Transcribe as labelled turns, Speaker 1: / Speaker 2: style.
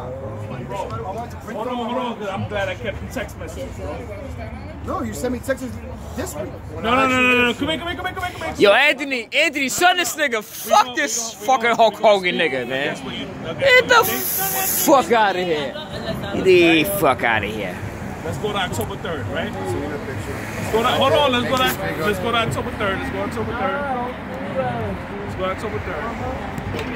Speaker 1: Hold on, hold on, 'cause I'm glad I kept the text message. bro.
Speaker 2: No, you sent me texts this week.
Speaker 1: No, no, no, no, no. Come here, come here, come here, come here, come here.
Speaker 3: Yo, Anthony, Anthony, son this nigga. Fuck this fucking Hulk Hogan nigga, man.
Speaker 1: Okay.
Speaker 3: Get the fuck out of here. Get the fuck out of here.
Speaker 1: Let's go to October 3rd, right? Let's go to, hold on, let's go to, let's go to October 3rd. Let's go October 3rd. Let's go October 3rd.